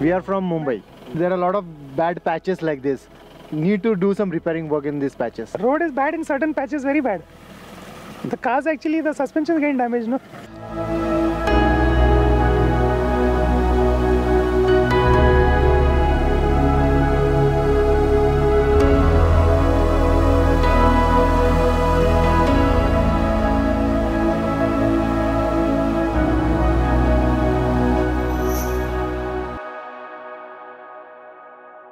We are from Mumbai. There are a lot of bad patches like this. Need to do some repairing work in these patches. Road is bad in certain patches, very bad. The cars actually, the suspension is getting damaged, no?